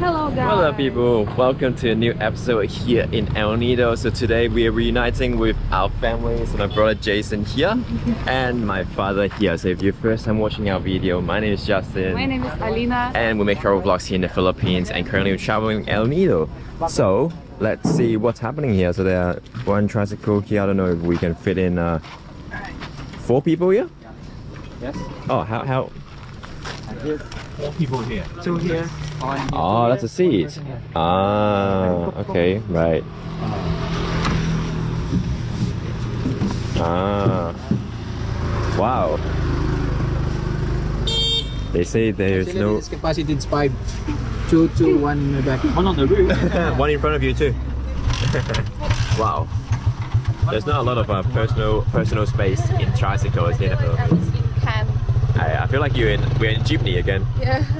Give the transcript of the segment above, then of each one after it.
Hello guys. Hello people, welcome to a new episode here in El Nido. So today we are reuniting with our families, my brother Jason here and my father here. So if you're first time watching our video, my name is Justin. My name is Alina. and we make travel vlogs here in the Philippines and currently we're traveling El Nido. So let's see what's happening here. So there are one tricycle here. I don't know if we can fit in uh, four people here. Yes. Oh, how how? Here's four people here. Two here. One here. Oh, that's a seat. Ah, okay, right. Ah, wow. They say there's no This capacity is five. Two, two, one in the back. One on the roof. one in front of you too. wow. There's not a lot of uh, personal personal space in tricycles here in the Philippines. Can. I, I feel like you're in we're in jeepney again. Yeah.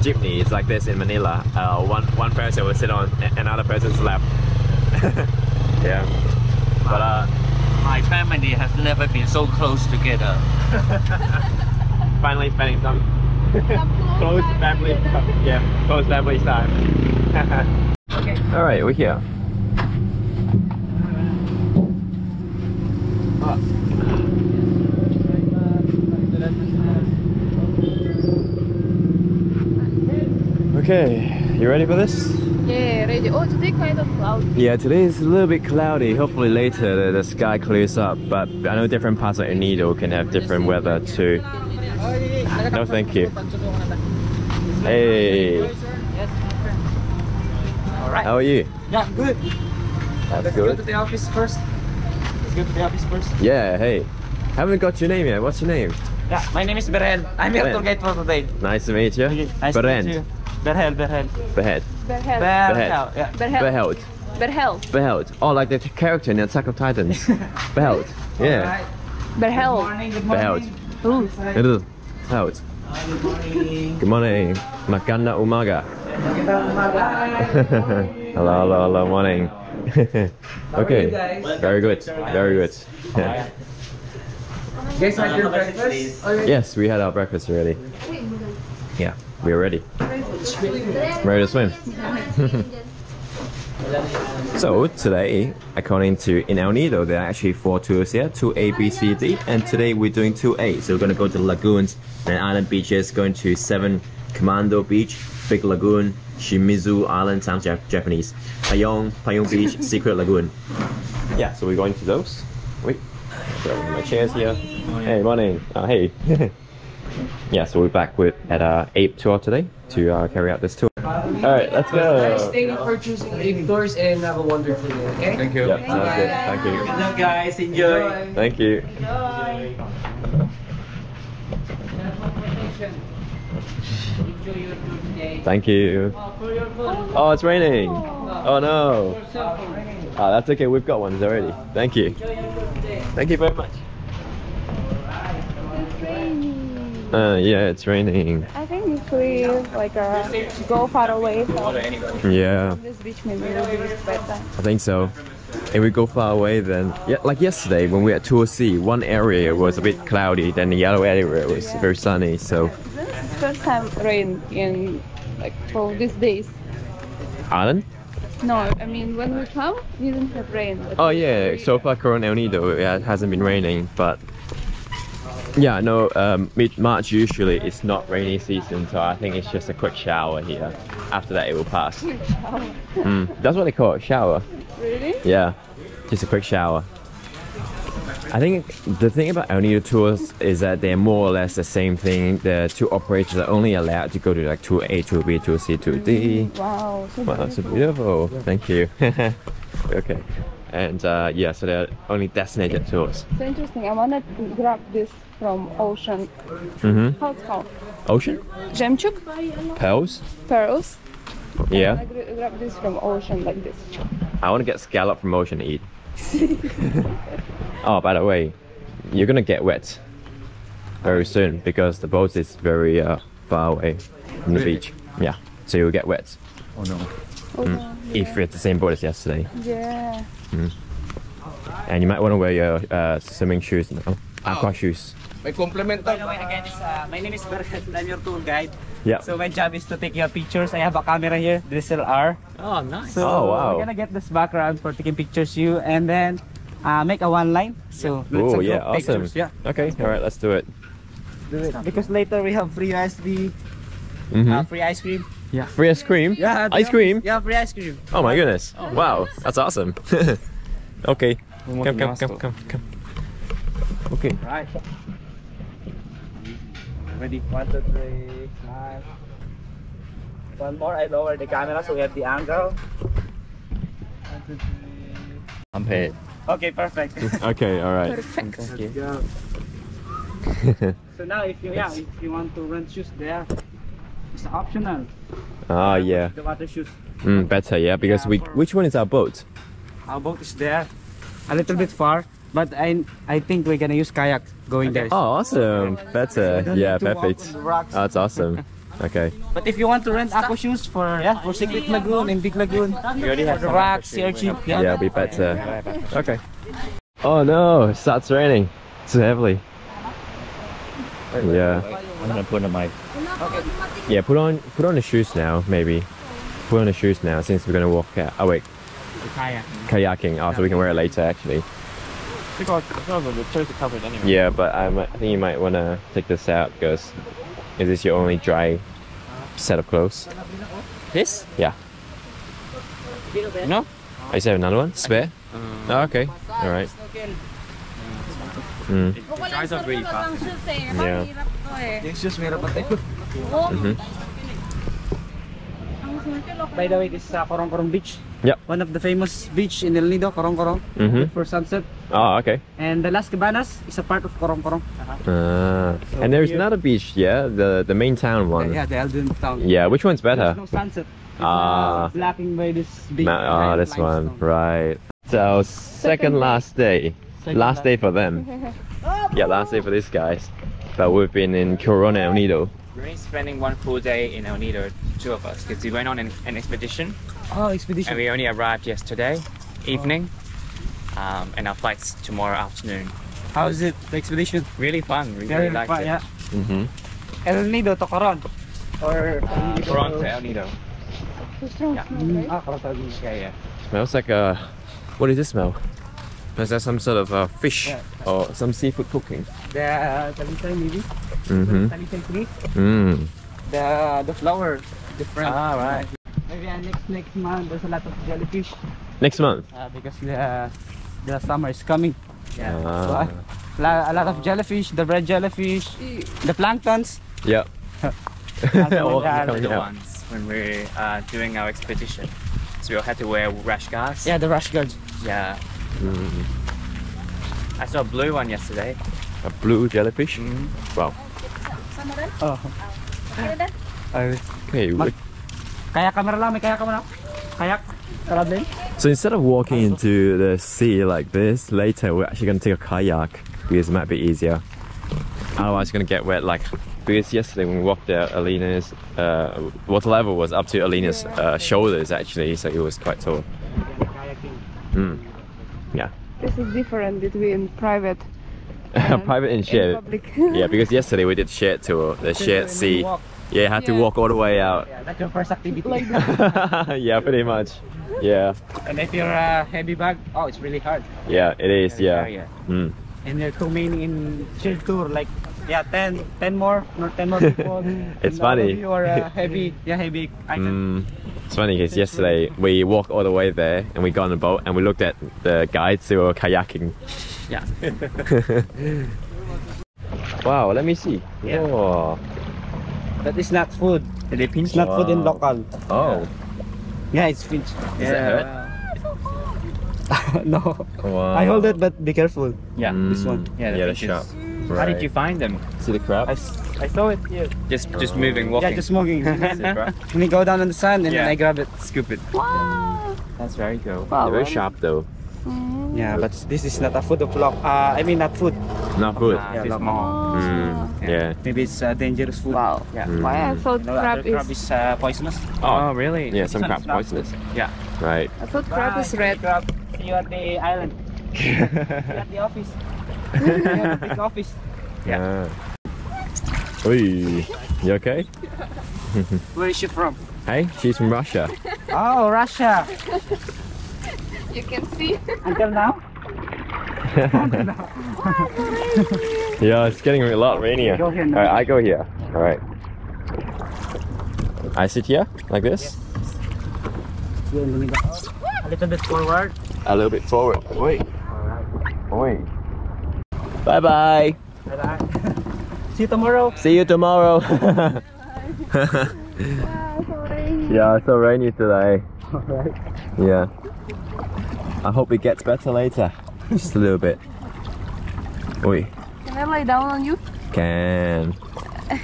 Jeepney is like this in Manila. Uh, one one person will sit on another person's lap. yeah. But uh, my family has never been so close together. finally spending some close family yeah close family time. Okay. All right, we're here. Okay, you ready for this? Yeah, ready. Oh, today kind of cloudy. Yeah, today is a little bit cloudy. Hopefully later the, the sky clears up. But I know different parts of El Nido can have different weather too. No, thank you. Hey, Alright. how are you? Yeah, good. That's Let's go to the office first. Let's go to the office first. Yeah, hey. Haven't got your name yet. What's your name? Yeah, my name is Berhel. I'm your Berhel. tour guide for today. Nice to meet you. Nice to meet you. Berhel, Berhel. Behead. Berhel. Berhel, yeah. Berhel. Beheld. Berhel. Beheld. Oh, like the character in Attack of Titans. Beheld. Yeah. Alright. Good Berhel. morning, good Beheld. morning. Ooh. Hello. Beheld. Good morning. Good morning. Maganda umaga. hello, hello, hello, morning. okay. Very good. Very good. You guys had your breakfast? yes, we had our breakfast already. Yeah, we are ready. Ready to swim. so today, according to in El Nido, there are actually four tours here: two A, B, C, D, and today we're doing two A. So we're gonna go to the lagoons and island beaches. Going to Seven Commando Beach, Big Lagoon, Shimizu Island, sounds Jap- Japanese. Payong, Payong Beach, Secret Lagoon. Yeah, so we're going to those. Wait, my chairs here. Hey, morning. Uh, hey. yeah, so we're back with at uh, Ape Tour today to uh, carry out this tour. All right, let's Guys, go. thank you for choosing Ape Tours and have a wonderful day, okay? Thank you. Yep, sounds good. Thank you. Hello guys, enjoy. Thank you. Thank you. Oh, it's raining. Oh no. Oh, that's okay. We've got ones already. Thank you. Thank you very much. It's raining. Uh, yeah, it's raining. I think if we like uh, go far away from Yeah, this beach, maybe it be better. I think so. If we go far away, then yeah, like yesterday when we were at Tour C, one area was a bit cloudy, then the other area was very sunny. So This is first time rain in like for these days. Alan. No, I mean when we come, we didn't have rain. Oh yeah, so far Corona El Nido it hasn't been raining, but yeah, no, um, mid March usually it's not rainy season, so I think it's just a quick shower here. After that, it will pass. Mm, that's what they call it, shower. Really? Yeah, just a quick shower. I think the thing about El Nido tours is that they're more or less the same thing. The two operators are only allowed to go to like tour A, tour B, tour C, tour D. Wow. So Wow, that's so beautiful. beautiful. Thank you. okay. And uh, yeah, so they're only designated tours. So interesting. I want to grab this from ocean. Mm-hmm. How it's called? Ocean? Jemchuk? Pearls? Pearls? Yeah. wanna grab this from ocean like this. I want to get scallop from ocean to eat. oh, by the way, you're gonna get wet very soon because the boat is very uh, far away from the beach. Yeah, so you'll get wet Oh no. Oh, if you're at the same boat as yesterday. yeah. And you might want to wear your uh, swimming shoes now. aqua shoes. May compliment By the way, again, it's, uh, my name is Berkat. I'm your tour guide. Yeah. So my job is to take your pictures. I have a camera here, DSLR. Oh, nice. So Oh, wow. we're gonna get this background for taking pictures you and then uh, make a one line. So let's Oh yeah, awesome. pictures. Yeah. Okay, all right, let's do it. Do it. Because later we have free ISD, Mhm. uh, free ice cream. Yeah. Free ice cream. Yeah. Ice cream. Yeah, free ice cream. Oh my goodness! Oh, Wow, that's awesome. okay, come, come, come, Masto. come, come. Okay. Right. Ready? One, two, three, smile. One more, I lower the camera so we have the angle. One, two, three. I'm paid. Okay, perfect. Okay, all right. Perfect. Thank you. So now, if you yeah, if you want to rent shoes there, it's optional. Ah, yeah. The water shoes. Mm, better, yeah, because Yeah, we. Which one is our boat? Our boat is there, a little bit far, but I I think we're gonna use kayak going there. Oh, awesome. Better. Don't Yeah, need to walk perfect. on the rocks. Oh, that's awesome. Okay. But if you want to rent aqua shoes for yeah for Secret Lagoon and Big Lagoon, you already have the rocks, here cheap. Yeah. Yeah, be better. Uh, okay. Oh no, it starts raining. Too heavily. Yeah. I'm gonna put on my. Yeah, put on put on the shoes now, maybe. Put on the shoes now since we're gonna walk out. Oh wait, Kayak. kayaking. Oh, so we can wear it later actually. Because no, the chairs are covered anyway. Yeah, but I, might, I think you might wanna take this out because is this your only dry set of clothes? This? Yeah. No? Oh, is there another one? Spare? Oh, okay. All right. Mm. It dries up really fast. Yeah. Yung shoes meron pa tayo. Mhm. By the way, this is uh, Corong Corong Beach. Yep. One of the famous beach in El Nido, Corong Corong. Mhm. For sunset. Oh, okay. And the Las Cabanas is a part of Corong Corong. Uh, and there's here- another beach, yeah, the the main town one. Yeah, the Eldon town. Yeah, which one's better? There's no sunset. It's, Ah. uh, blocking by this big Ma- oh, giant this one, right. So our second last day, Second last last- day for them. yeah, last day for these guys. But we've been in Corona El Nido. We're only spending one full day in El Nido, two of us, because we went on an, an expedition Oh, expedition. and we only arrived yesterday evening, um, and our flight's tomorrow afternoon. How is it, the expedition? Really fun. We Very really liked fun, it. yeah. Mm-hmm. El Nido to Coron. Or We're to El Nido. Mm, Ah, Coron to El Nido. Yeah, yeah. Smells like a. What does it smell? Is that some sort of uh, fish Yeah. or some seafood cooking? The uh, talisay maybe. Mm-hmm. Talisay tree. Mm. The the flower different. Ah, right. Maybe next next month there's a lot of jellyfish Next month. uh, because the the summer is coming. Yeah. So, Ah. uh, a lot of jellyfish, the red jellyfish, the planktons. yeah. All All that. coming The out. ones when we're uh, doing our expedition. So we all had to wear rash guards. Yeah, the rash guards. Yeah. Mm. I saw a blue one yesterday. A blue jellyfish. Mm. Wow. Oh. Ay, Okay. Mag- we- Kayak kamera lang, may kayak kamera. Kayak. Traveling. So instead of walking into the sea like this, later we're actually going to take a kayak because it might be easier. Otherwise, it's going to get wet. Like because yesterday when we walked there, Alina's uh, water level was up to Alina's uh, shoulders actually, so it was quite tall. Kayaking. Mm. Yeah, This is different between private private and and shared. public. Yeah, because yesterday we did shared tour, the shared sea. Walk. Yeah, had to walk all the way out. Yeah, that's your first activity. Like yeah, pretty much. Yeah, and if you're a heavy bag, oh, it's really hard. yeah, it is. Yeah. yeah. Mm. And there are too many in chill tour, like yeah, 10, 10 more, no, 10 more people. It's And all of funny. You are uh, heavy, yeah, heavy item. Mm, it's funny because yesterday we walked all the way there and we got on a boat and we looked at the guides who were kayaking. Yeah. wow, let me see. Yeah. Oh. That is not food. Philippines. It's not food in local. Oh. Yeah, it's fish. Does it hurt? no. Wow. I hold it, but be careful. Yeah. Mm. This one. Yeah, the yeah, the fishes. sharp. How did you find them? see the crab? I, s- I saw it here. Just just moving, walking. Yeah, just smoking. See the crab? When you go down on the sand and then Yeah. I grab it. scoop it. wow. That's very cool. Wow. They're very sharp though. Yeah, but this is not a food of lock. Uh, I mean, not food. Not food. Ah, Yeah, it's local. small. Mm, yeah. Maybe it's uh, dangerous food. Wow. Yeah. Mm. Why I thought No, crab other crab is is uh, poisonous. Oh, really? Yeah, some It's crab's not- poisonous. Yeah. Right. I thought crab is red. Crab. See you at the island. See you at the office. Big office. Yeah. Oi, you okay? Where is she from? Hey, she's from Russia. Oh, Russia. You can see. Until now? Yeah, it's getting a lot rainier. Go here now. Alright, I go here. Alright. I sit here, like this. A little bit forward. A little bit forward. Wait. Wait. Bye bye. Bye-bye. See you tomorrow. See you tomorrow. Sorry. yeah, it's so rainy today. Alright. Yeah. I hope it gets better later. Just a little bit. Oi. Can I lie down on you? Can.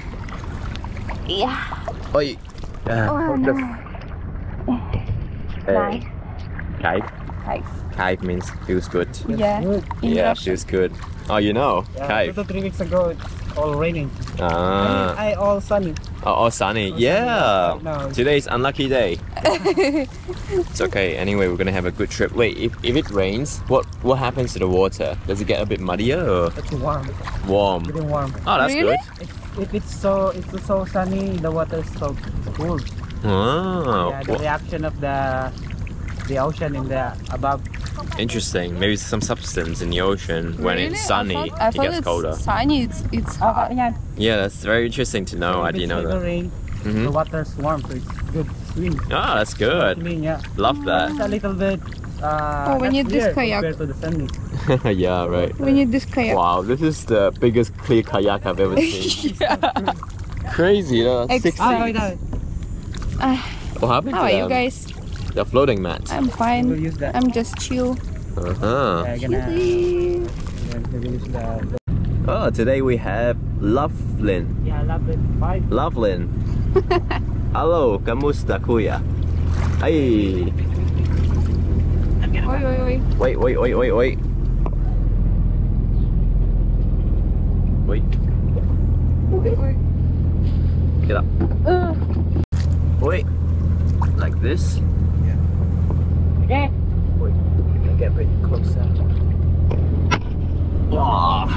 Yeah. Oi. Yeah. Oh no. Eh. Hey. Kaif. Kaif. Kaif means feels good. Yeah. In yeah, feels good. Oh, you know? Yeah, Kaif. two three weeks ago, it's all raining. Ah. I all sunny. Oh, oh, sunny. Yeah. No. Today's unlucky day. it's okay. Anyway, we're gonna have a good trip. Wait, if, if it rains, what what happens to the water? Does it get a bit muddier or It's warm. warm? Pretty warm. Oh, that's Really? good. If, if it's so it's so sunny, the water is so cool. Oh, yeah, the well, reaction of the the ocean in the above. Interesting. Maybe some substance in the ocean when Really? it's sunny, I thought, I it thought gets it's colder. sunny. It's it's Ah, hot. yeah. Yeah, that's very interesting to know. I didn't know little that. rain, the hmm water's warm, so it's good to swim. Oh, that's good. Swimming, yeah. Love It's that. a little bit. Uh, Oh, when not you clear this kayak. compared to the sunny. yeah, right. We need this kayak. Wow, this is the biggest clear kayak I've ever seen. yeah. Crazy, you know? Ex- Six Ah, feet. wait, wait. Ah, What happened how to are you guys? The floating mat. I'm We'll fine. use that. I'm just chill. Uh-huh. Yeah, gonna, Cutie. gonna use the, the Oh, today we have Lovelin. yeah, I love it. Five. Lovelin. Hello, kamusta kuya? Hey. Oi, oi, oi. Wait, wait, wait, wait, wait. Wait, Oi, oi. get up. Uh, Wait. Like this. Okay. Wait, I get a bit closer? Wow.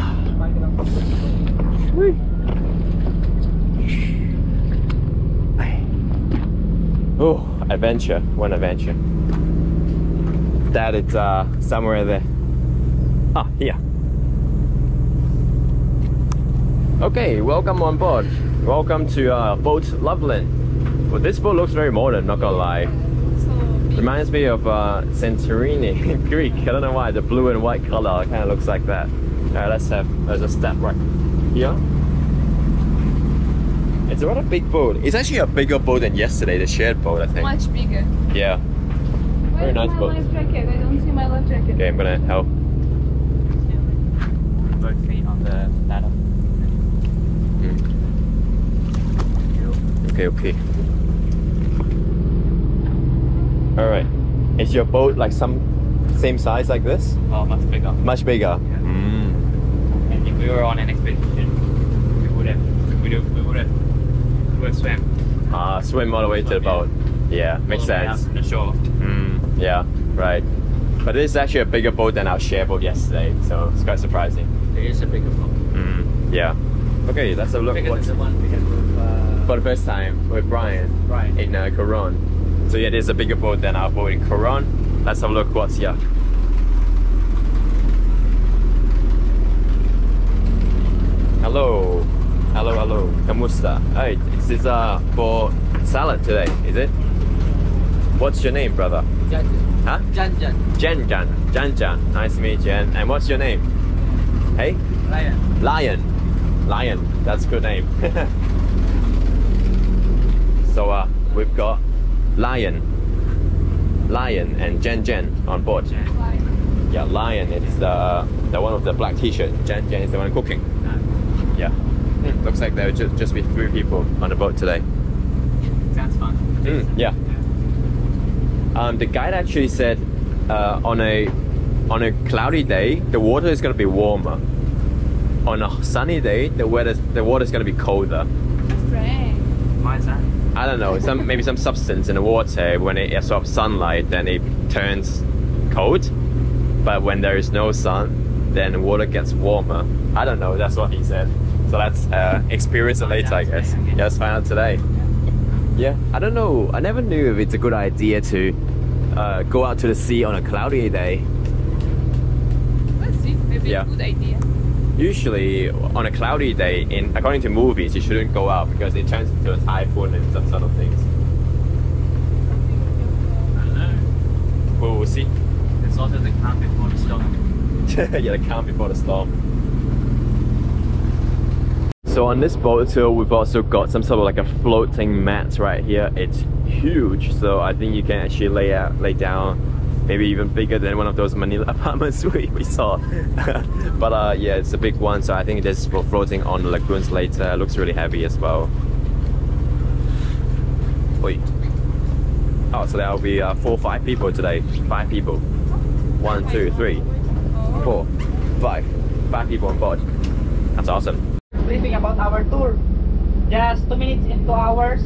Oh, adventure. One adventure. That is uh, somewhere there. Ah, here. Okay, welcome on board. Welcome to uh, boat Loveland. Well, this boat looks very modern, not gonna lie. Reminds me of uh, Santorini in Greek. I don't know why, the blue and white color kind of looks like that. Alright, let's have, let's just step right here. It's a rather big boat. It's actually a bigger boat than yesterday, the shared boat, I think. much bigger. Yeah. Very Where's nice my boat. life jacket? I don't see my life jacket. Okay, I'm gonna help. Both feet on the ladder. Okay, okay. Alright. Is your boat like some same size like this? Oh, much bigger. Much bigger. Yeah. Mm. And if we were on an expedition, we would have, we would have, we would have, we would have swam. Ah, swim all the way to the boat. Yeah, makes all sense. from the shore. Mm, yeah, right. But this is actually a bigger boat than our share boat yesterday, so it's quite surprising. It is a bigger boat. Mm, yeah. Okay, let's have a look Bigger than the one we had with uh, for the first time with Brian Brian. in uh, Coron. So yeah, there's a bigger boat than our boat in Coron. Let's have a look what's here. Hello. Hello, hello. Kamusta? Hey, this is uh, for salad today, is it? What's your name, brother? Jan Huh? Jan Jan. Jen Jan. Jan Jan. Nice to meet you. And, and what's your name? Hey? Lion. Lion. Lion. That's a good name. so uh, we've got Lion. Lion and Jen Jen on board. Yeah, Lion. It's the the one with the black T-shirt. Jen Jen is the one cooking. Yeah. Hmm, Looks like there will just just be three people on the boat today. Sounds fun. Mm, yeah. Um, the guide actually said uh, on a on a cloudy day the water is going to be warmer. On a sunny day the weather the water is going to be colder. Strange. Why is that? I don't know. Some maybe some substance in the water when it absorbs sunlight then it turns cold. But when there is no sun, then the water gets warmer. I don't know. That's what he said. So let's uh, experience it later, I guess. Yeah, let's find out today. Yeah, I don't know. I never knew if it's a good idea to uh, go out to the sea on a cloudy day. Let's see. Maybe Yeah. a good idea. Usually, on a cloudy day, in according to movies, you shouldn't go out because it turns into a typhoon and some sort of things. Well, we'll see. It's also the calm before the storm. yeah, the calm before the storm. So on this boat tour, we've also got some sort of like a floating mat right here. It's huge, so I think you can actually lay out, lay down, maybe even bigger than one of those Manila apartments we, we saw. but uh, yeah, it's a big one, so I think this for floating on the lagoons later. It looks really heavy as well. Wait. Oh, so there'll be uh, four, five people today. Five people. One, two, three, four, five. Five people on board. That's awesome. Briefing about our tour. Just two minutes in two hours.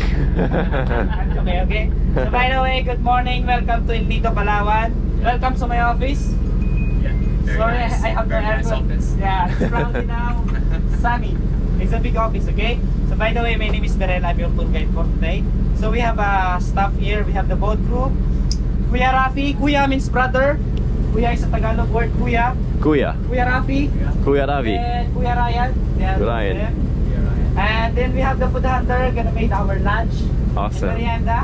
Okay, okay. So by the way, good morning. Welcome to El Nido, Palawan. Welcome to my office. Yeah. Sorry, nice. I have very no nice office. Yeah, it's cloudy now. Sunny. It's a big office, okay? So by the way, my name is Berel. I'm your tour guide for today. So we have a staff here. We have the boat crew. Kuya Rafi. Kuya means brother. Kuya is a Tagalog word. Kuya. Kuya. Kuya Rafi. Kuya Ravi. And Kuya Ryan. Yeah, Ryan. Them. And then we have the food hunter gonna make our lunch. Awesome. And merienda.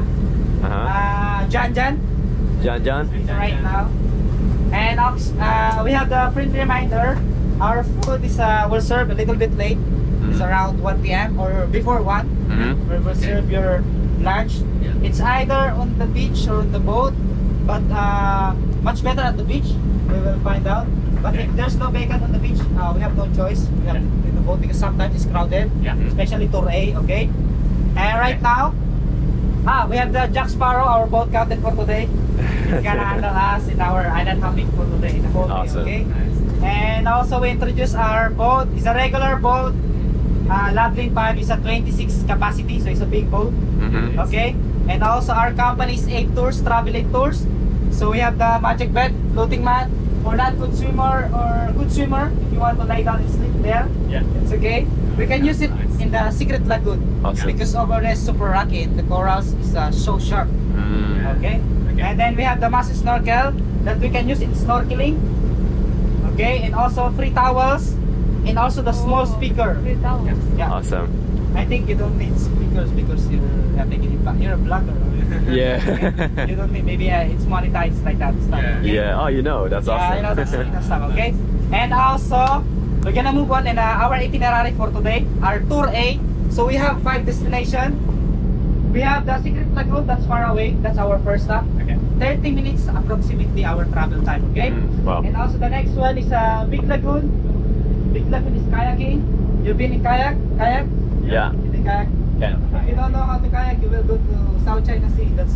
Uh-huh. Uh, Jan Jan. Jan Jan. right now. And uh, we have the friendly reminder. Our food is uh, will serve a little bit late. It's Mhm. around 1 p.m. or before 1. Mhm. We will serve your lunch. It's either on the beach or on the boat, but uh, much better at the beach. We will find out. But if there's no bacon on the beach, uh, we have no choice. We have because sometimes it's crowded, Yeah. especially Tour A. Okay. And right now, ah, we have the Jack Sparrow, our boat captain for today. He's gonna handle us in our island hopping for today. in The whole day, Awesome. okay. And also we introduce our boat. It's a regular boat. Uh, Loveling 5 is a 26 capacity, so it's a big boat. Mhm. Okay. And also our company is Ape Tours, Travel Ape Tours. So we have the magic bed, floating mat for not good swimmer or good swimmer. If you want to lie down and sleep there, Yeah. it's okay. We can use it Nice. in the secret lagoon Awesome. because over there is super rocky the corals is uh, so sharp. Mm. Okay. Okay. And then we have the massive snorkel that we can use in snorkeling. Okay, and also free towels and also the small Oh. speaker. Free towels. Yeah. Awesome. I think you don't need speakers because you're uh, taking it. You're a blogger. Yeah. you don't need maybe uh, it's monetized like that stuff. Yeah. okay? yeah. Oh, you know. That's Yeah, awesome. you know that's, that's stuff. Okay. And also we're gonna move on in uh, our itinerary for today. Our tour A. So we have five destinations. We have the Secret Lagoon. That's far away. That's our first stop. Okay. 30 minutes approximately our travel time. Okay. Mm, wow. And also the next one is uh, Big Lagoon. Big Lagoon is kayaking. You've been in kayak? Kayak? Yeah. In the kayak? Okay. If you don't know how to kayak, you will go to South China Sea. That's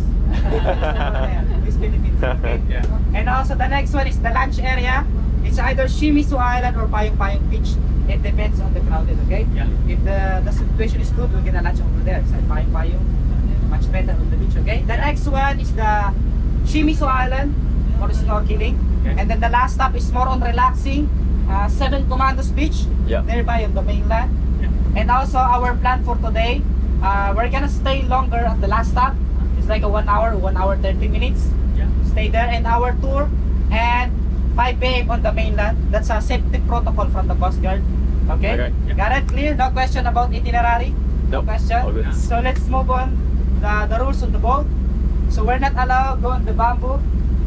West Philippines. Okay? Yeah. And also the next one is the lunch area. It's either Shimizu Island or Payong Payong Beach. It depends on the crowded, okay? Yeah. If the, the situation is good, we're gonna lunch over there. It's at Payong Payong. Much better on the beach, okay? The next one is the Shimizu Island for snorkeling. Okay. And then the last stop is more on relaxing. Uh, Seven Commandos Beach, Yeah. nearby on the mainland. And also our plan for today, uh, we're gonna stay longer at the last stop. It's like a one hour, one hour 30 minutes. Yeah. Stay there and our tour and 5 p.m. on the mainland. That's a safety protocol from the Coast Guard. Okay? Okay, yeah. Got it? Clear? No question about itinerary? No Nope. question? So let's move on the, the rules on the boat. So we're not allowed go on the bamboo.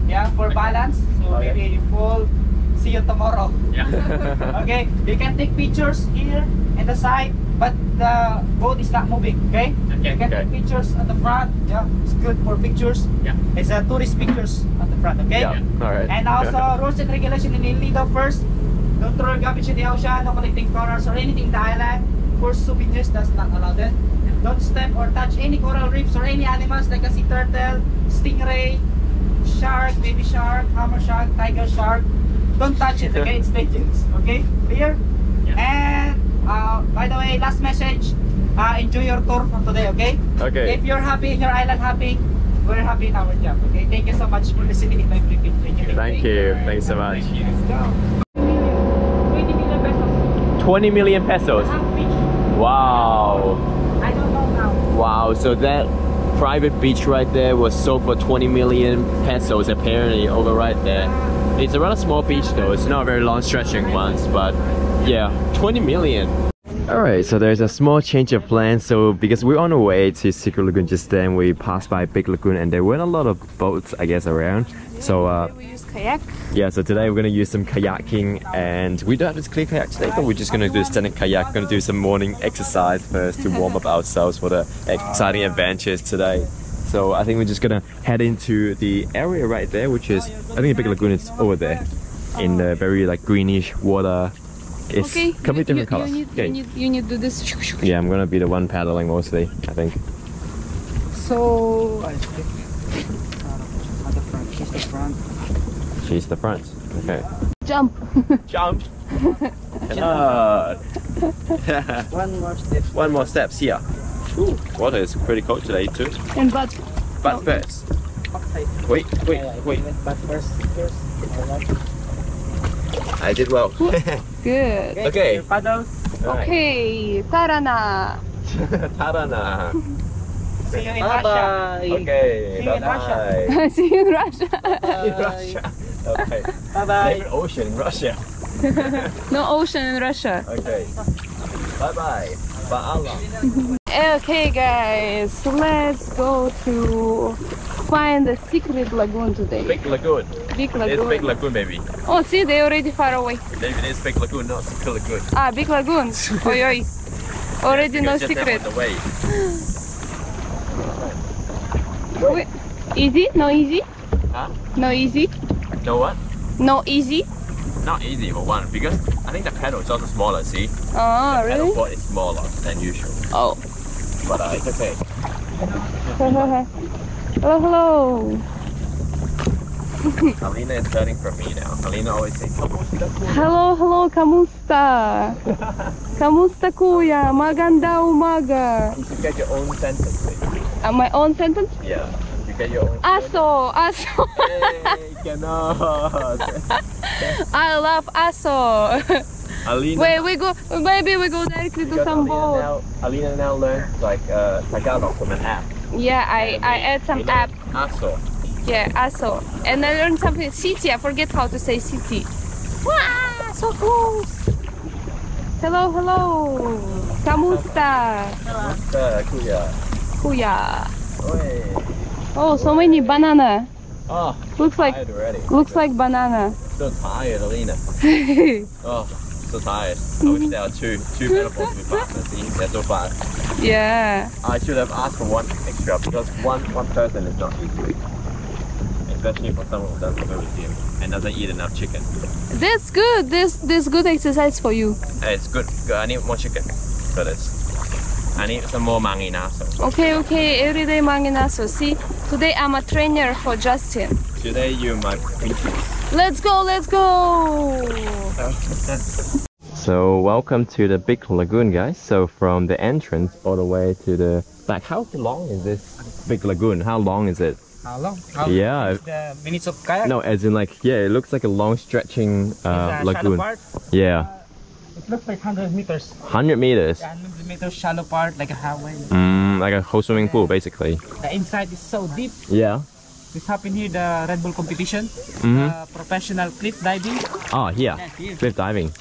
Yeah, for balance. So Okay. maybe you fall. See you tomorrow. Yeah. okay, you can take pictures here and the side, but the boat is not moving. Okay, Okay. you can Okay. take pictures at the front. Yeah, it's good for pictures. Yeah. It's a tourist pictures at the front. Okay. Yeah. All right. And also rules and regulation in Nido first. Don't throw garbage in the ocean. No collecting corals or anything in the island. For souvenirs, that's not allowed. Then. Don't step or touch any coral reefs or any animals like a sea turtle, stingray, shark, baby shark, hammer shark, tiger shark. Don't touch it, okay? It's dangerous. Okay? Clear? Yeah. And uh, by the way, last message. Uh, enjoy your tour for today, okay? Okay. If you're happy in your island happy, we're happy in our job, okay? Thank you so much for listening in my briefing. Thank you. Thank you. Thanks so much. Thank you. Let's 20 million pesos. Wow. I don't know now. Wow, so that private beach right there was sold for 20 million pesos apparently over right there. It's a rather small beach though, it's not a very long stretching ones, but yeah, 20 million. Alright, so there's a small change of plans. So because we're on our way to Secret Lagoon just then, we passed by Big Lagoon and there weren't a lot of boats I guess around. So uh, We use kayak. yeah, so today we're gonna use some kayaking and we don't have to clear kayak today, but we're just gonna do standard kayak. We're gonna do some morning exercise first to warm up ourselves for the exciting adventures today. So I think we're just gonna head into the area right there, which is I think the big lagoon is over there, in the very like greenish water. It's Okay. completely you, different color. You, need, Okay. you, need, you need to do this. Yeah, I'm gonna be the one paddling mostly. I think. So, I think, uh, the front, kiss the front. She's the front. Okay. Jump. Jump. One more step. One more steps here. Ooh, water is pretty cold today too. and but But first, wait, wait, wait. But first, first. Alright. I did well. good. Okay. Paddle. Okay, tara na. Tarana. See you in Bye Russia. bye. Okay. See you in bye-bye. See you in Russia. In Russia. Okay. Bye bye. Favorite ocean in Russia. No ocean in Russia. Okay. Bye bye. Ba'ala. Okay, guys, let's go to find the secret lagoon today. Big lagoon. Big It's lagoon. big lagoon, baby. Oh, see, they already far away. David is big lagoon, not secret lagoon. Ah, big lagoon. Oi, oi. Already no Because just secret. The way. Wait, easy? No easy? Huh? No easy? No what? No easy? Not easy for one because I think the pedal is also smaller. See, Oh, the really? pedal board is smaller than usual, Oh. But uh, it's okay. hello, hello. Alina is turning from me now. Alina always says, "Kamusta? Hello, hello, kamusta? Kamusta kuya? Maganda umaga. You should get your own sentence. Uh, my own sentence? Yeah, you get your own. Aso, aso. Hey, cannot. I love aso. Alina. Wait, we go. Maybe we go directly to some Alina boat. now, Alina now learns like uh, Tagalog from an app. Yeah, I I add some app. Aso. Yeah, aso. And I learned something. City. I forget how to say city. Wow, so close. Hello, hello. Kamusta? Kamusta, kuya? Kuya. Oi. Oh, so many banana. Oh, Looks like already. looks like banana. So tired, Alina. Oh, so tired. I wish there were two two metaphors with partners. See, they're so fast. yeah. I should have asked for one extra because one one person is not easy. Especially for someone who doesn't go to the gym and doesn't eat enough chicken. That's good. This this good exercise for you. Hey, it's good. good. I need more chicken for this. I need some more Mang Inasal. Okay, okay. Everyday Mang Inasal. See, today I'm a trainer for Justin. Today you're my princess. Let's go. Let's go. So welcome to the big lagoon, guys. So from the entrance all the way to the back. How long is this big lagoon? How long is it? How long? How Yeah. The minutes of kayak? No, as in like yeah, it looks like a long stretching It's uh, a lagoon. part. Yeah, It looks like 100 meters. 100 meters. 100 meters shallow part, like a highway. Mm, like a whole swimming pool, basically. The inside is so deep. Yeah. This happened here, the Red Bull competition. Mhm. Uh, professional cliff diving. Oh, yeah. Here. Cliff diving.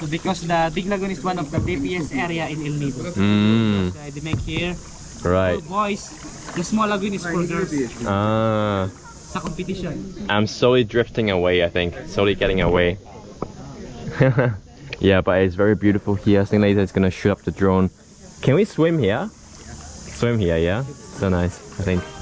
So because the Big Lagoon is one of the deepest area in El Nido. Mm, they make here right. for boys. The small lagoon is for girls Ah, sa competition. I'm slowly drifting away. I think slowly getting away. yeah, but it's very beautiful here. I think later it's gonna shoot up the drone. Can we swim here? Swim here, yeah. So nice. I think.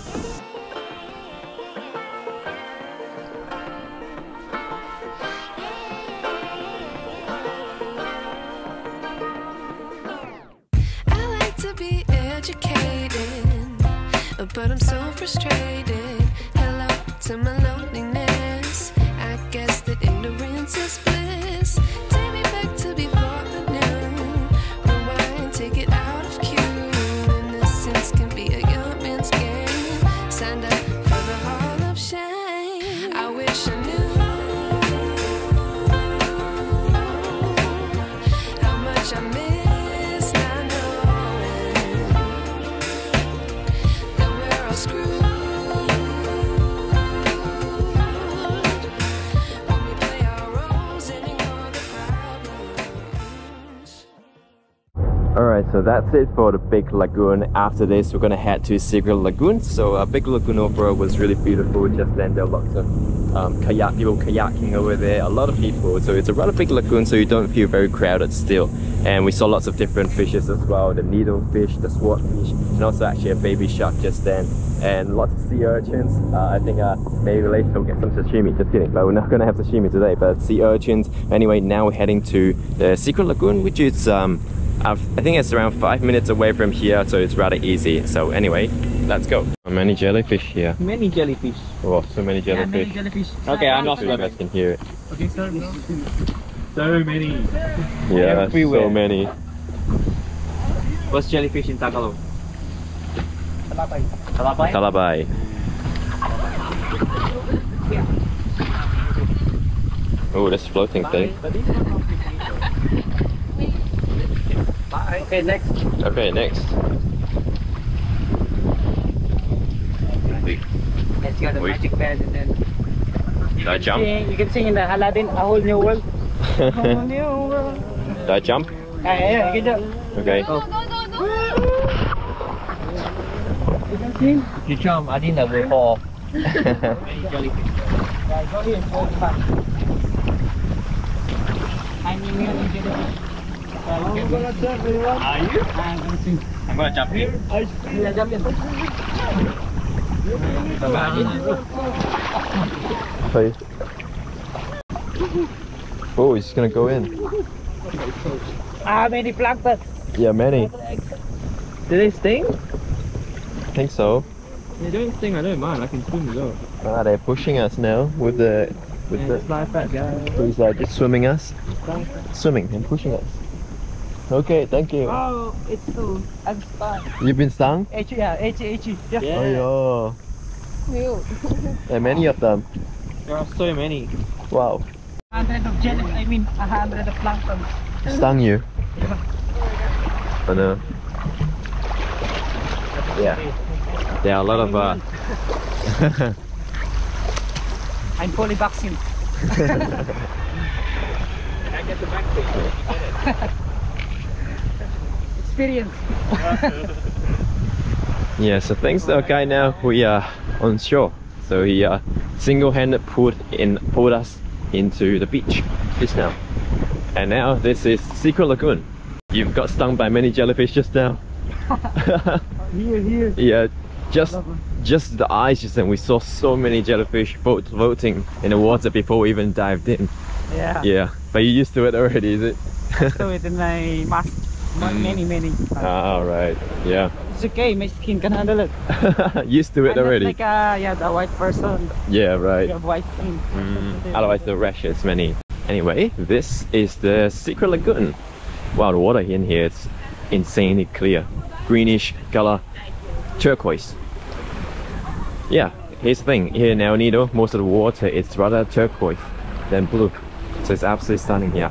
The big lagoon. After this, we're gonna head to Secret Lagoon. So uh, Big Lagoon overall was really beautiful. Just then there were lots of um, kayak people kayaking over there. A lot of people. So it's a rather big lagoon, so you don't feel very crowded still. And we saw lots of different fishes as well. The needlefish, the swordfish, and also actually a baby shark just then. And lots of sea urchins. Uh, I think uh, maybe later we'll get some sashimi. Just kidding, but we're not gonna have sashimi today. But sea urchins. Anyway, now we're heading to the Secret Lagoon, which is um, I've, I think it's around five minutes away from here, so it's rather easy. So anyway, let's go. Many jellyfish here. Many jellyfish. Oh, so many Yeah, many jellyfish. jellyfish. Okay, I'm not So you guys can hear it. Okay, sir. So many. Yeah, Everywhere. so many. What's jellyfish in Tagalog? Talapay. Talapay? Talabay. Oh, that's floating thing. Okay, next. Okay, next. Let's go the Wait. magic bed and then Did I jump? sing, you can sing in the Aladdin, a whole new world. A whole new world. Did I jump? Ah, yeah, you can do. Okay. You can sing. You jump, I think that will fall. Yeah, go in, go back. I'm in here, in jellyfish. Uh, you can jump you. Are you? I'm gonna sing. I'm gonna jump in. Yeah, jump in. Please. Oh, he's gonna go in. Ah, many plankton. Yeah, many. Do they sting? I think so. They don't sting, I don't mind. I can swim as well. Ah, they're pushing us now with the with the. Fly fast, guys. He's like just swimming us, swimming and pushing us. Okay, thank you. Oh, it's so. I'm fine. You've been stung? H, yeah, H, H, yeah. Oh yeah. There are many of them. There are so many. Wow. Hundred of jellyfish, I mean, a hundred of plankton. Stung you? Oh no. Yeah. There are a lot of uh. I'm fully vaccinated. I get the vaccine. Experience. Yeah, so thanks to our guy now, we are on shore. So he uh, single-handed pulled in pulled us into the beach just now. And now this is Secret Lagoon. You've got stung by many jellyfish just now. Here, here. yeah, just just the eyes just then we saw so many jellyfish float, floating in the water before we even dived in. Yeah. Yeah, but you're used to it already, is it? So it in my mask. Many, many. ah, right. Yeah. It's okay, my skin can handle it. used to it I'm already. like a, yeah, the white person. Yeah, right. You have white skin. Mm, otherwise the rash is many. Anyway, this is the Secret Lagoon. Wow, the water in here is insanely clear. Greenish color, turquoise. Yeah, here's the thing. Here in El Nido, most of the water is rather turquoise than blue. So it's absolutely stunning here.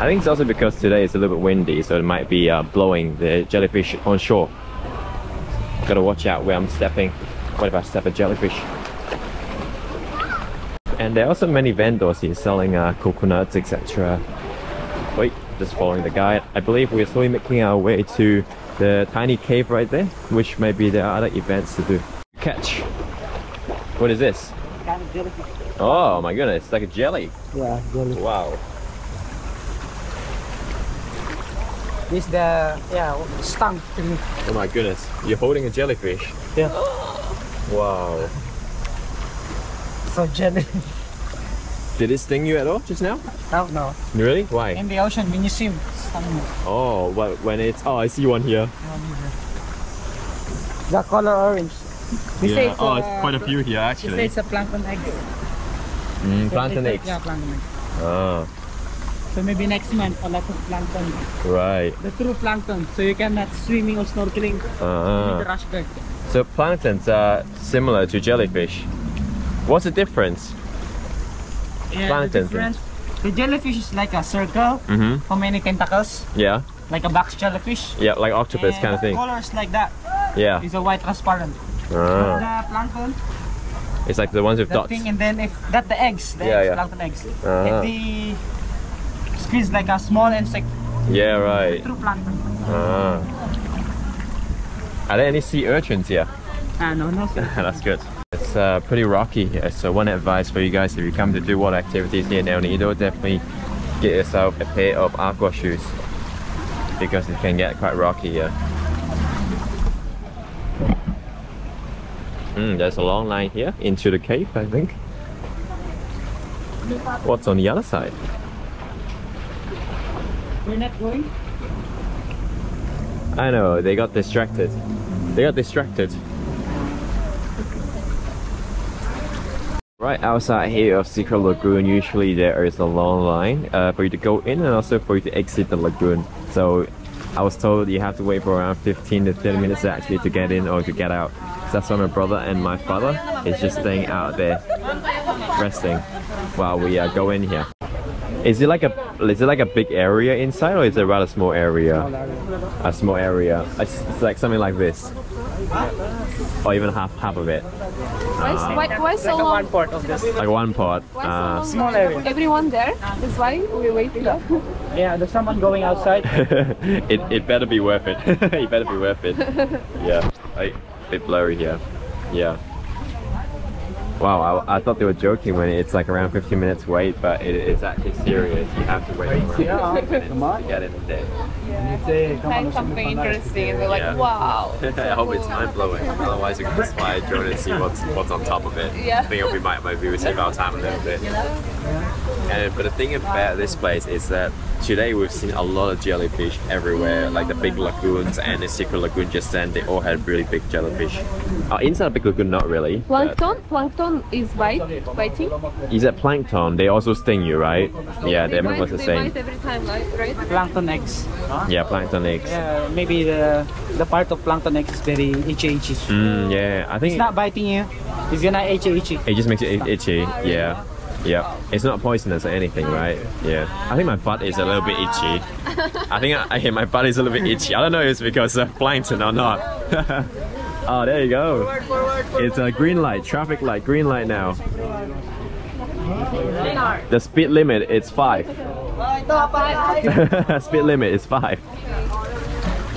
I think it's also because today it's a little bit windy, so it might be uh, blowing the jellyfish on shore. Gotta watch out where I'm stepping. What if I step a jellyfish? And there are also many vendors here selling uh, coconuts, etc. Wait, just following the guide. I believe we're slowly making our way to the tiny cave right there, which maybe there are other events to do. Catch. What is this? Kind of jellyfish. Oh my goodness, it's like a jelly. Yeah, jellyfish. Wow. This the, yeah, stung thing. Oh my goodness, you're holding a jellyfish. Yeah. Wow. So jelly. Did it sting you at all just now? No, no. Really? Why? In the ocean, when you swim. Oh, wh- when it's oh, I see one here. The color orange. They say Yeah. it's, Oh, it's uh, quite a few here They say actually. it's a plankton egg. Mm, They eggs. Yeah, plankton egg. Ah, So maybe next month, a lot of plankton. right. The true plankton. So you cannot swimming or snorkeling with the Uh, rush so planktons are similar to jellyfish. What's the difference? Yeah, Plankton. the difference. The jellyfish is like a circle, Mm-hmm. how many tentacles, Yeah. like a box jellyfish. Yeah, like octopus and kind of thing. color is like that. Yeah. It's a white transparent. Ah. The plankton, It's like the ones with that dots. thing, and then if that the eggs, the Yeah, eggs, yeah. plankton eggs. Uh-huh. If the squeeze like a small insect Yeah, right. through plankton. Ah. Are there any sea urchins here? Ah, no, no. That's good. It's uh, pretty rocky here, so one advice for you guys if you come to do water activities here in El Nido, definitely get yourself a pair of aqua shoes because it can get quite rocky here. Mm, there's a long line here into the cave, I think. What's on the other side? We're not going. I know, they got distracted. They got distracted. Right outside here of Secret Lagoon, usually there is a long line uh, for you to go in and also for you to exit the lagoon. So I was told you have to wait for around 15 to 30 minutes actually to get in or to get out. So that's why my brother and my father is just staying out there resting while we uh, go in here. Is it like a is it like a big area inside or is it a rather small area? A small area. It's, it's like something like this. Or even half half of it. Why, why, why so Like long? one part of this. Like one part. Why so Uh, long? Small area. Everyone there? That's why we're waiting up. Yeah, there's someone going outside. it, it better be worth it. it better be worth it. Yeah. Like, a bit blurry here. Yeah. Wow, I, I thought they were joking when it's like around 15 minutes wait, but it, it's actually serious. You have to wait around Yeah. 15 minutes to get in there. Find something interesting and we're like, Yeah. wow. I hope it's mind blowing. Otherwise, we can just fly a drone and see what's what's on top of it. Yeah. I think we might maybe we save our time a little bit. And but the thing about this place is that today we've seen a lot of jellyfish everywhere, like the big lagoons and the secret lagoon just then they all had really big jellyfish. Uh, inside the big lagoon, not really. Plankton? Plankton is bite, biting. Is that plankton? They also sting you, right? Yeah, They they bite, was the they same. bite every time, right? right? Plankton eggs. Yeah, plankton eggs. Yeah, maybe the the part of plankton eggs is very itchy itchy. Mm, yeah, I think It's not biting you. It's gonna itchy itchy. It just makes it itchy. Yeah. Yeah. It's not poisonous or anything, right? Yeah. I think my butt is a little bit itchy. I think I, my butt is a little bit itchy. I don't know if it's because of plankton or not. oh, there you go. It's a green light, traffic light, green light now. The speed limit is five. speed limit is five.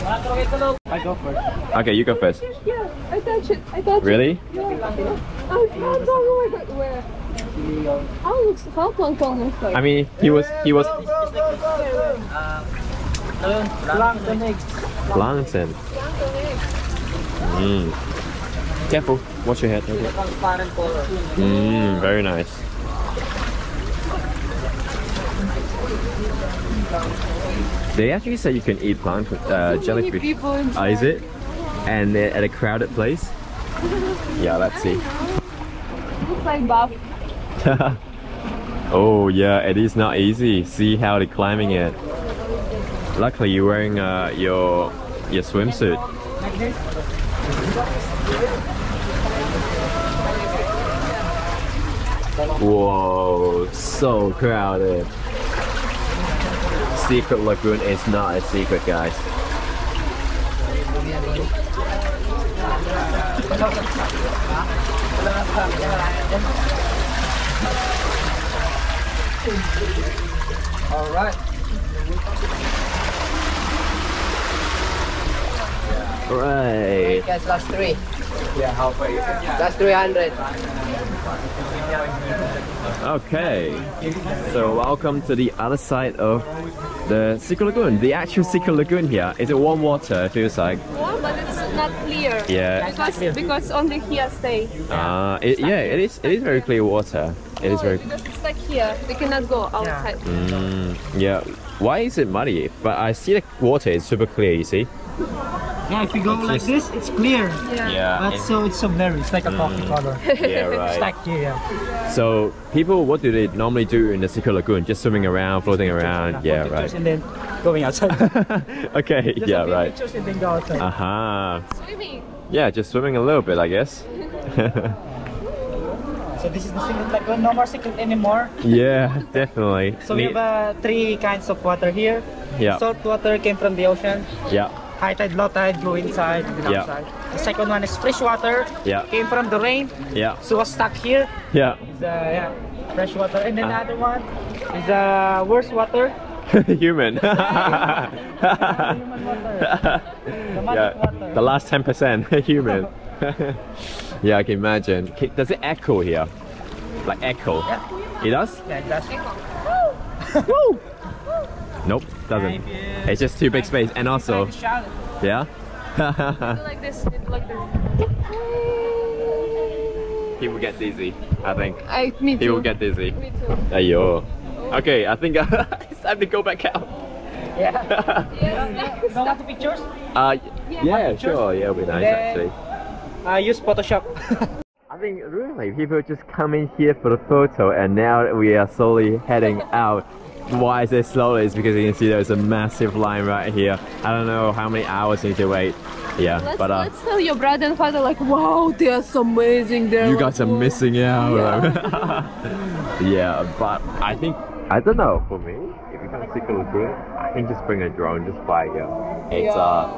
I go first. Okay, you go first. Yeah, I touch it. I touch Really? it. Yeah. My god, where? How looks, how plankton looks like? I mean, he was he was Plankton eggs. plankton. Mm. Careful, watch your head. Okay. Mmm, very nice. They actually say you can eat plant uh, So jellyfish. Ah, is it? And they're at a crowded place? Yeah, let's see. Looks like buff. oh yeah, it is not easy. See how they're climbing it. Luckily, you're wearing uh, your your swimsuit. Whoa, so crowded. Secret Lagoon is not a secret, guys. All right. You Right. guys, last three. Yeah, how far you Last 300. Okay. So welcome to the other side of the Secret Lagoon. The actual Secret Lagoon here. Is it warm water? It feels like. Warm, but it's not clear. Yeah. Because, because only here stay. Uh, it, yeah, it is. It is very clear water. It is very. Because it's like here. We cannot go outside. Mm, yeah. Why is it muddy? But I see the water is super clear. You see? Yeah, if you go like this, it's clear. Yeah. yeah But so it's so blurry. It's like a coffee color. yeah. right. It's like here. Yeah. So people, what do they normally do in the Secret Lagoon? Just swimming around, floating around. Yeah. Pictures Right. And then going outside. okay. Just Yeah. a few Right. Pictures and then go outside. Aha. Swimming. Yeah. Just swimming a little bit, I guess. So this is the secret lagoon. No more secret anymore. yeah. Definitely. So we have uh, three kinds of water here. Yeah. Salt water came from the ocean. Yeah. High tide, low tide, go inside, and Yeah. outside. The second one is fresh water. Yeah. Came from the rain, Yeah. so was stuck here. Yeah. It's, uh, yeah, fresh water. And then the Ah. other one is uh, worse water. Human. yeah, water. the last 10% human. Yeah, I can imagine. Does it echo here? Like echo? It does? Yeah, that's Nope, doesn't. It's just too big space. And also, yeah? like this, like this. he will get dizzy, I think. I, me He too. will get dizzy. Me too. Ayo. Okay, I think it's time to go back out. Yeah. Yes. You don't want the pictures? Uh, yeah, sure. Yeah, it'll be nice Then- actually. I use Photoshop. I think really people just come in here for the photo and now we are slowly heading out. Why I say slowly is because you can see there's a massive line right here. I don't know how many hours you need to wait. Yeah, Let's, but uh, let's tell your brother and father like, wow, they are so amazing. They're you like, guys are wow." missing out. Yeah. but I think I don't know for me. If you come to Secret Lagoon, I think just bring a drone, just fly here. It's uh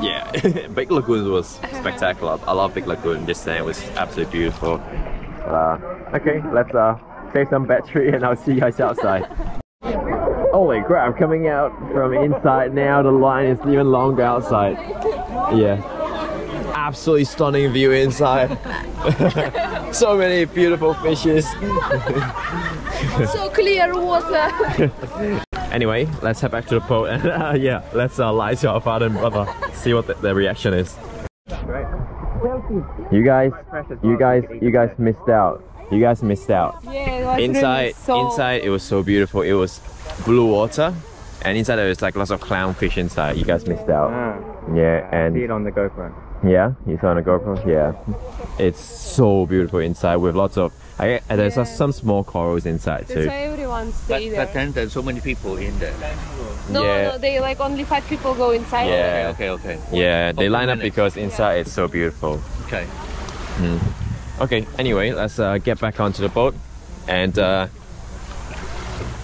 yeah, Big Lagoon was spectacular. I love Big Lagoon. Just saying, it was absolutely beautiful. Uh, okay, let's uh save some battery and I'll see you guys outside. Holy crap, I'm coming out from inside now. The line is even longer outside. Yeah. Absolutely stunning view inside. so many beautiful fishes. So clear water. Anyway, let's head back to the boat and uh, yeah, let's uh, lie to our father and brother, see what the, their reaction is. You guys, you guys, you guys missed out. You guys missed out. yeah, it was Inside, really so... inside, it was so beautiful. It was blue water, and inside there was like lots of clownfish inside. You guys missed out. Yeah, and See it on the GoPro. yeah, you saw on the GoPro. Yeah, it's so beautiful inside with lots of. I, and there's Yeah. some small corals inside That's too. Why everyone But, stay there. but then there's so many people in there. no, yeah. no, they like only five people go inside. Yeah. Okay, okay, okay. Yeah, they For line up because inside it's so beautiful. Okay. Okay, anyway, let's uh, get back onto the boat and uh,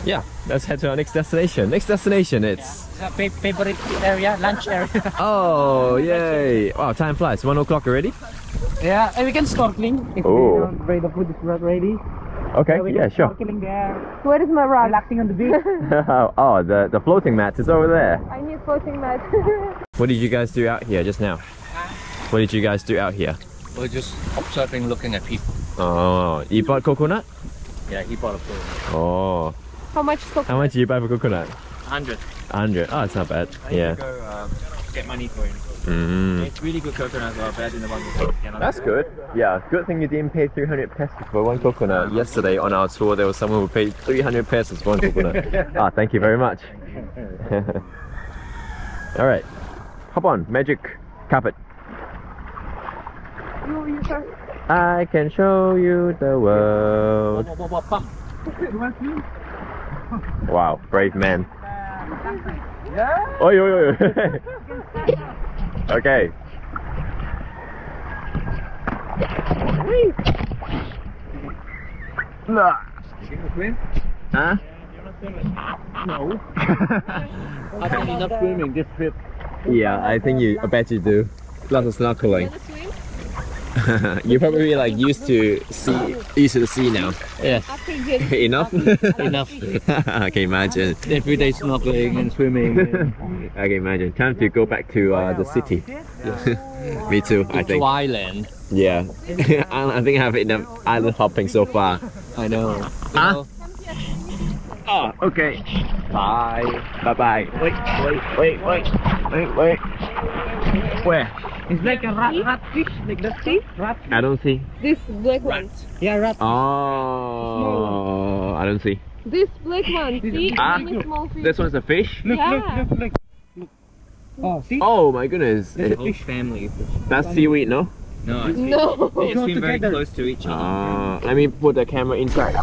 yeah, let's head to our next destination. Next destination, it's Sa fa- favorite area, lunch area. oh yay! Wow, time flies. One o'clock already. yeah, and we can snorkeling if Oh. we don't ready the food is not ready. Okay, we yeah, can sure. Snorkeling there, Where is my rug? relaxing on the beach. oh, the the floating mat is over there. I need floating mat. What did you guys do out here just now? What did you guys do out here? We're just observing, looking at people. Oh, you bought coconut? Yeah, he bought a coconut. Oh, How much is coconut? how much did you buy for coconut? 100. Hundred. Oh, it's not bad. Yeah. Go um, get money for it. Mm. It's really good coconuts are better than the one we get. That's good. Yeah, good thing you didn't pay 300 pesos for one coconut. Yesterday on our tour, there was someone who paid 300 pesos for one coconut. ah, thank you very much. All right, hop on, magic carpet. No, you can I can show you the world. Wow, brave man. Oi, oi, oi. Okay. Nah. Huh? No. I think enough swimming this trip. Yeah, I think you. I bet you do. Lots of snorkeling. Swim? You're probably like used to sea, used to the sea now. Yeah, Enough. enough. I can imagine. Every day snorkeling and swimming. I can imagine. Time to go back to uh, the city. Yes. Me too. I think. Island. Yeah. I I think I have enough island hopping so far. I know. Huh? Oh, okay. Bye. Bye bye. Wait, wait, wait, wait, wait, wait. Where? It's like a rat, rat fish, like that. See? Rat. I don't see. This black one. Yeah, rat. Oh, I don't see. This black one. See? Ah. Really small fish. This one's a fish. Look, Yeah. look, look, look, look. Oh, see? Oh my goodness. The whole family. That's seaweed, no? No, it's No. They Go swim very close to each other. Uh, let me put the camera inside.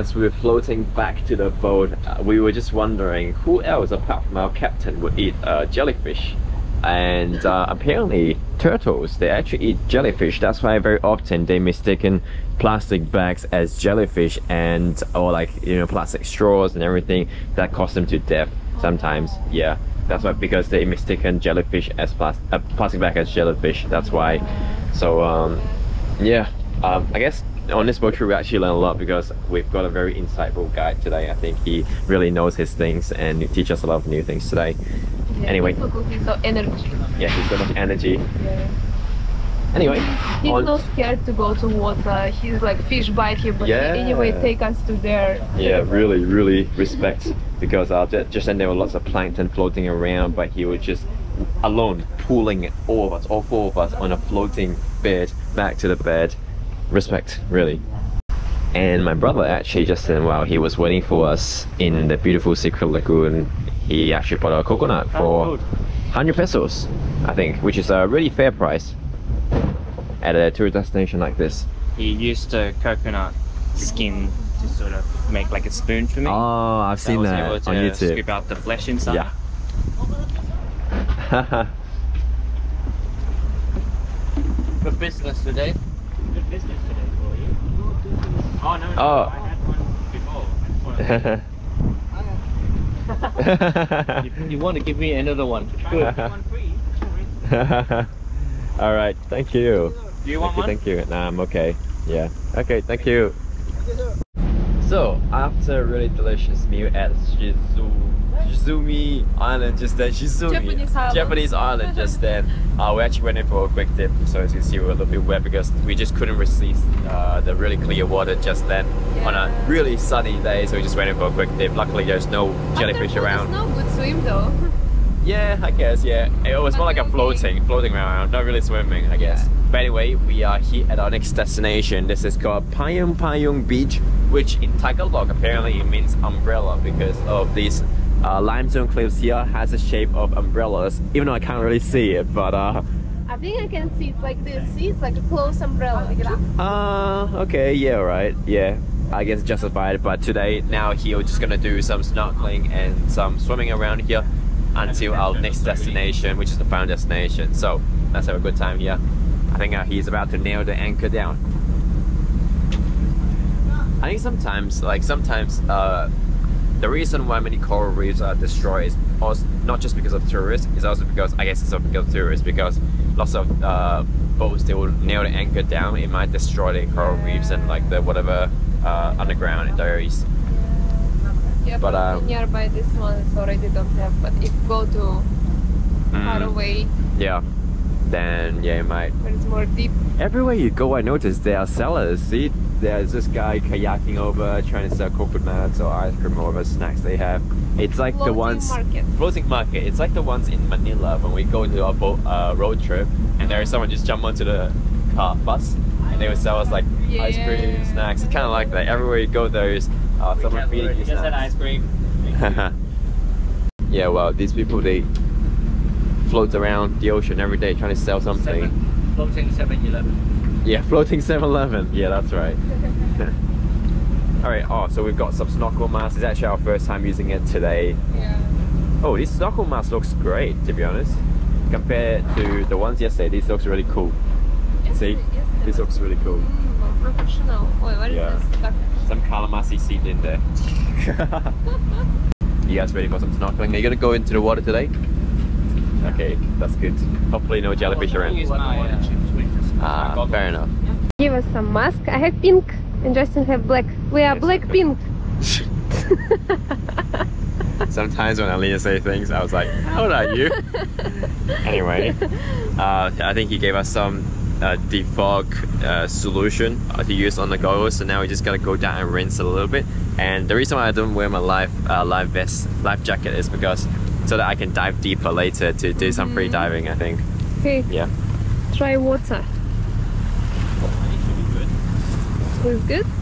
As we were floating back to the boat, uh, we were just wondering who else apart from our captain would eat uh, jellyfish. And uh, apparently, turtles they actually eat jellyfish. That's why very often they mistaken plastic bags as jellyfish and or like you know plastic straws and everything that cause them to death. Sometimes, yeah. That's why because they mistaken jellyfish as plastic uh, plastic bag as jellyfish. That's why. So um, yeah, um, I guess on this boat trip we actually learned a lot because we've got a very insightful guide today. I think he really knows his things and teach us a lot of new things today. Yeah, Anyway. He's so so energy. Yeah, he's got much energy. Yeah. Anyway, He's on- not scared to go to water. He's like fish bite him, but Yeah. he anyway take us to there. yeah, really, really respect because uh, just then there were lots of plankton floating around, but he was just alone pulling all of us, all four of us, on a floating bed back to the bed. Respect, really. And my brother actually just then while he was waiting for us in the beautiful secret lagoon, he actually bought a coconut oh, for 100 pesos, I think, which is a really fair price at a tourist destination like this. He used the coconut skin to sort of make like a spoon for me. Oh, I've So seen that able on YouTube. Scoop out the flesh inside. Yeah. Good business today. Good business today for you. Oh no, no, Oh. I had one before. You, you want to give me another one? Good. All right, thank you. Do you Thank want you, one? thank you. Nah, I'm okay. Yeah. Okay, thank you. So, after a really delicious meal at Shizu, Shizumi Island just then, Shizumi, Japanese island. Japanese island just then, uh, we actually went in for a quick dip, so as you can see we're a little bit wet because we just couldn't resist uh, the really clear water just then on a really sunny day, so we just went in for a quick dip. Luckily there's no jellyfish around. It's no good swim though. Yeah, I guess, yeah. It was more like a Okay. floating, floating around, not really swimming, I guess. Yeah. But anyway, we are here at our next destination. This is called Payong Payong Beach, which in Tagalog apparently it means umbrella because of these uh, limestone cliffs here has a shape of umbrellas, even though I can't really see it, but uh, I think I can see it's like this. See, it's like a close umbrella. uh, okay, yeah, right, yeah. I guess justified, but today, now here, we're just gonna do some snorkeling and some swimming around here until our next destination, which is the final destination. So, let's have a good time here. I think uh, he's about to nail the anchor down. I think sometimes, like sometimes, uh, the reason why many coral reefs are destroyed is also not just because of tourists, it's also because, I guess it's also because of tourists, because lots of uh, boats, they will nail the anchor down, it might destroy the coral reefs and like the whatever uh, underground there is. Yeah, But, but um, nearby this one is already don't have. But if go to far Mm, away, yeah, then yeah, it might. where it's more deep. Everywhere you go, I notice there are sellers. See, there's this guy kayaking over, trying to sell coconuts or ice cream or whatever snacks they have. It's like the ones market. floating market. It's like the ones in Manila when we go to our boat uh, road trip, and there is someone just jump onto the car bus, and they would sell us like ice cream, snacks. It's kind of like that. Everywhere you go, there is uh, someone feeding you Just an snacks. ice cream. yeah, well, these people they float around the ocean every day trying to sell something. Seven, floating 7-Eleven. Yeah, floating 7-Eleven. Yeah, that's right. Alright, oh, so we've got some snorkel masks. It's actually our first time using it today. Yeah. Oh, this snorkel mask looks great, to be honest. Compared to the ones yesterday, this looks really cool. See? This looks really cool. Mm, professional. Wait, what is Yeah. this? Some calamari seed in there. you guys ready for some snorkeling? Are you gonna go into the water today? Okay, that's good. Hopefully no jellyfish around. Use uh, Ah, fair enough. Give us some mask. I have pink and Justin have black. We are Yes, black pink. Sometimes when Alina say things, I was like, "How old are you?" anyway, uh, I think he gave us some uh, defog uh, solution uh, to use on the goggles. So now we just gotta go down and rinse it a little bit. And the reason why I don't wear my life uh, life vest, life jacket is because so that I can dive deeper later to do some free diving. I think. Okay, Yeah. try water. It's good.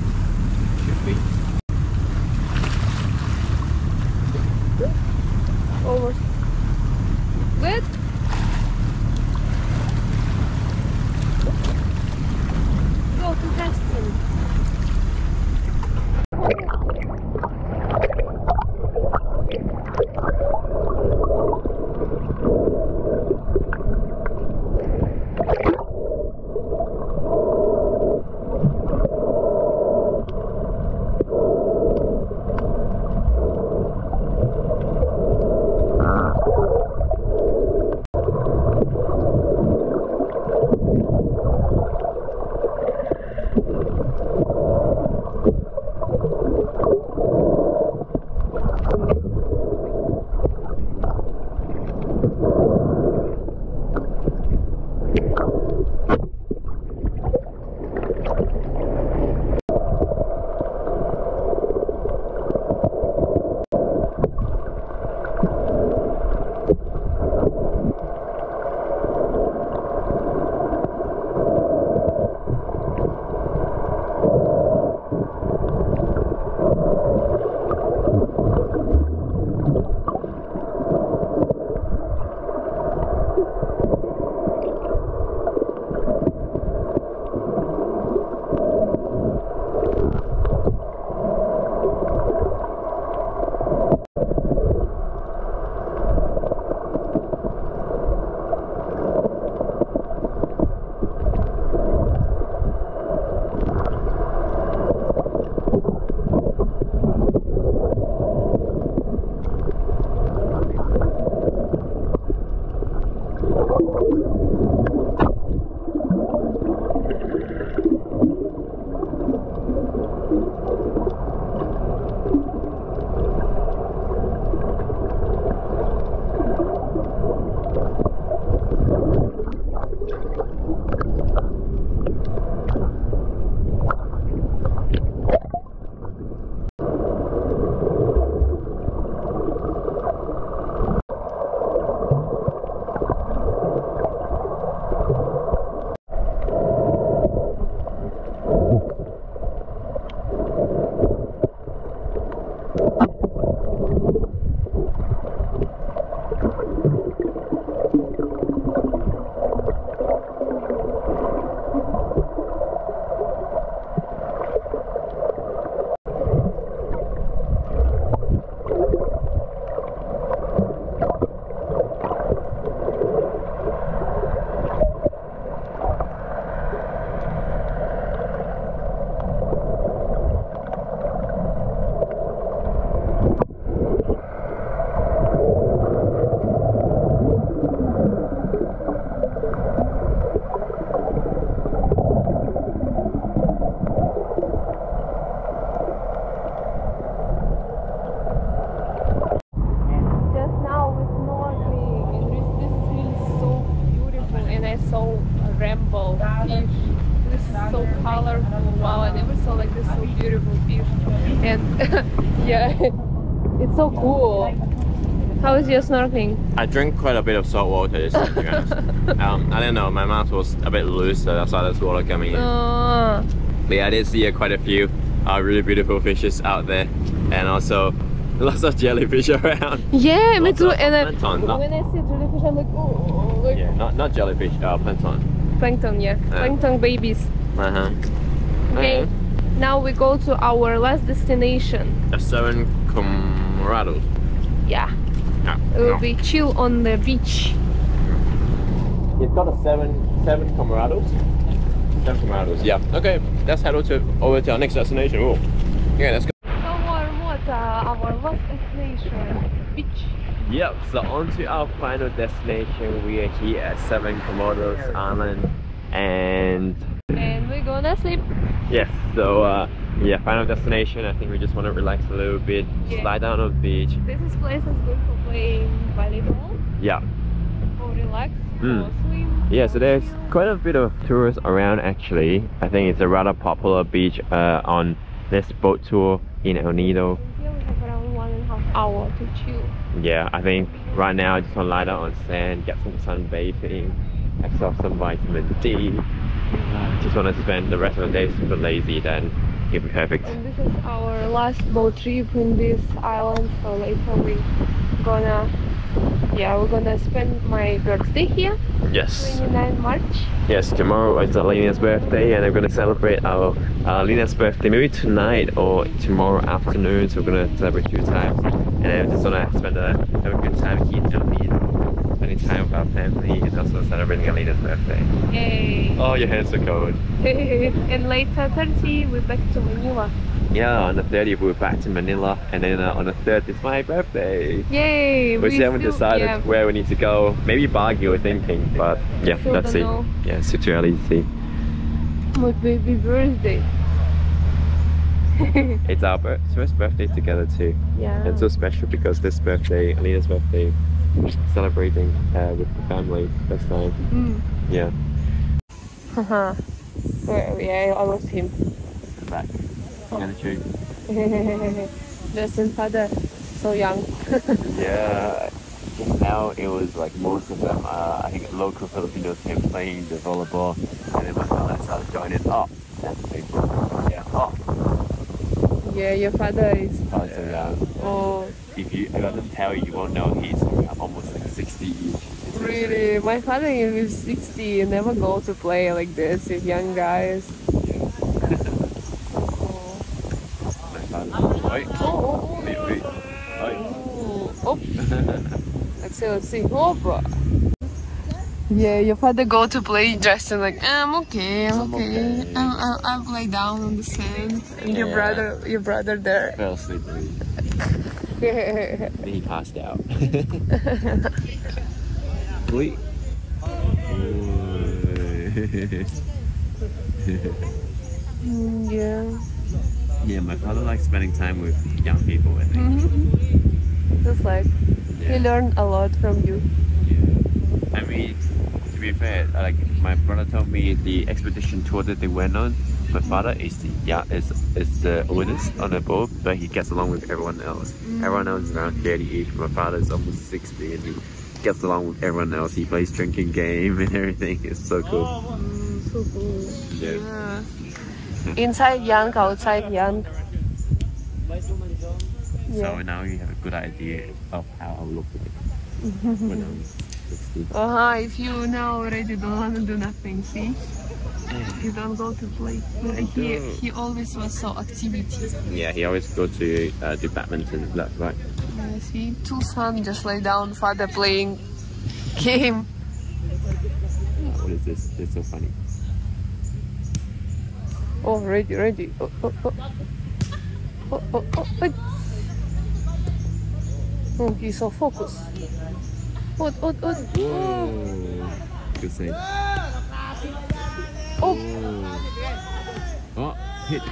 How is your snorkeling? I drink quite a bit of salt water this time, to be honest. um, I don't know, my mouth was a bit loose, so that's why there's water coming in. Uh, But yeah, I did see uh, quite a few uh, really beautiful fishes out there, and also lots of jellyfish around. yeah, me too. And I, when I see jellyfish, I'm like, oh, like Yeah, not not jellyfish, uh, plankton. plankton, yeah, plankton babies. Uh huh. Okay, now we go to our last destination. The seven Colorados. Yeah, Yeah. it will no. be chill on the beach. It's got a seven seven Colorados. Seven Colorados. Yeah. Okay, let's head over to over to our next destination. Oh. Yeah, let's go. So warm water, our last destination, beach. Yep, so on to our final destination. We are here at Seven Commandos Island and And we're gonna sleep. yes, so uh, yeah, final destination. I think we just want to relax a little bit, Yeah. slide down on the beach. This is place is good for playing volleyball, Yeah, for relax, Mm. for swim. yeah, so there's quite a bit of tourists around actually. I think it's a rather popular beach uh, on this boat tour in El Nido. Here we have around one and a half hour to chill. Yeah, I think right now I just want to lie down on sand, get some sunbathing, absorb some vitamin D. Uh, just want to spend the rest of the day super lazy, then it'll be perfect. And this is our last boat trip in this island, so later we're gonna Yeah, we're gonna spend my birthday here, Yes. 29 March. Yes, tomorrow is Alina's birthday and I'm gonna celebrate our uh, Alina's birthday maybe tonight or tomorrow afternoon. So we're gonna celebrate two times. And then just wanna spend a have a good time here in spending time with our family and also celebrating Alina's birthday. Yay! Oh, your hands are cold. and later 30, we're back to Manila. Yeah, on the 30th we're back to Manila and then uh, on the 3rd it's my birthday. Yay! We still haven't decided yeah, where we need to go. Maybe Baguio we're thinking, but yeah, Still let's see. know. Yeah, it's too early to see. My baby birthday. It's our first birthday together too. yeah. It's so special because this birthday, Alina's birthday, we're celebrating uh, with the family this time. Mm. Yeah. Haha. Well, yeah, I lost him. Back. Yeah, true. Justin father, so young. Yeah. just Now it was like most of them, uh, I think local Filipinos came playing the volleyball, and then my father started joining. Oh, that's big. Yeah. Oh, Yeah, your father is. oh, so young. Oh, If you, if I don't tell you, you won't know he's almost like 60 each. really? My father is 60 and never go to play like this with young guys. Oh. My father. Oi, Oh, wait, wait. Oi. oh. let's see, let's see. Oh, bro. Yeah, your father go to play dressed in like I'm okay, I'm, I'm okay. okay." I'm, I'm, I'm lay down on the sand, and your brother, your brother there. Fell asleep. Then he passed out. Wait. Mm, yeah. Yeah, my father likes spending time with young people. I think. Mm-hmm. Just like he Yeah. learned a lot from you. yeah. I mean, to be fair, like my brother told me, the expedition tour that they went on, my father is the yeah is is the oldest on the boat, but he gets along with everyone else. Everyone else is around 30 age. My father is almost 60, and he gets along with everyone else. He plays drinking game and everything. It's so cool. Mm, so cool. Yeah. Yeah. Inside young, outside young. So now you have a good idea of how I'll look like when I'm 60. Uh huh. If you now already don't want to do nothing, see. You don't go to play. He he always was so activity. Yeah, he always go to uh, do badminton. That's right. Yeah, see, two son just lay down, father playing game. What is this? It's so funny. Oh, ready, ready. Oh, oh, oh. Oh, oh, oh, oh. Oh, he's so focused. Oh, oh, oh, oh. Good save. Oh. Oh, oh hit.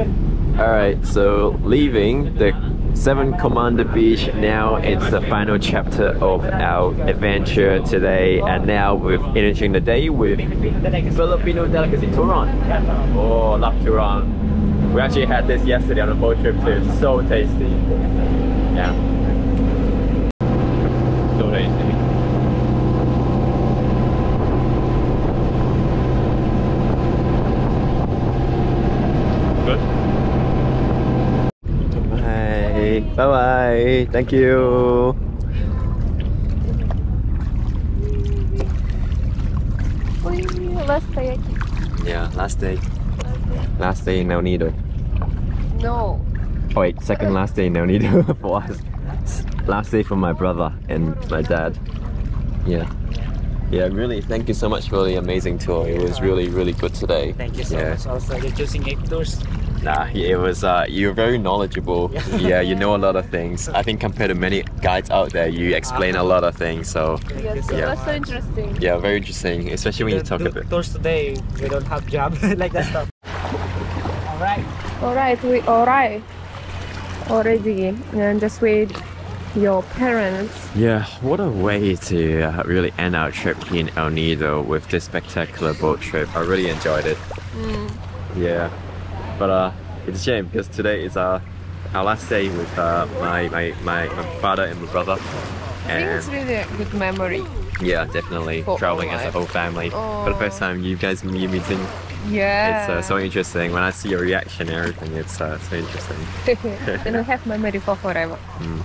Oh. Alright, so leaving the Seven Commando Beach, now it's the final chapter of our adventure today, and now we're finishing the day with Filipino delicacy turon. Oh, love turon. We actually had this yesterday on a boat trip too. So tasty. Yeah. So tasty. Good. Bye. Bye bye. Thank you. Last day. Yeah, last day. Last day in El Nido. No. Oh wait, second last day in El Nido for us. Last day for my brother and my dad. Yeah. Yeah, really, thank you so much for the amazing tour. It was really, really good today. Thank you so Yeah. much. Also, you're choosing Ape Tours. Nah, it was, uh, you're very knowledgeable. yeah, you know a lot of things. I think compared to many guides out there, you explain a lot of things. So, Yes, Yeah. that's so interesting. yeah, very interesting, especially when you talk Do a bit. Tours today, we don't have job like that stuff. All right. Alright, we alright. Already. And just wait your parents. Yeah, what a way to uh, really end our trip here in El Nido with this spectacular boat trip. I really enjoyed it. Yeah, but uh, it's a shame because today is our our last day with uh, my, my, my my father and my brother, I think it's really a good memory. Yeah, definitely. For Traveling as a whole family. For the first time, you guys me meeting. Yeah. It's uh, so interesting. When I see your reaction and everything, it's uh, so interesting. then we have memory for forever.